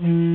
Mm,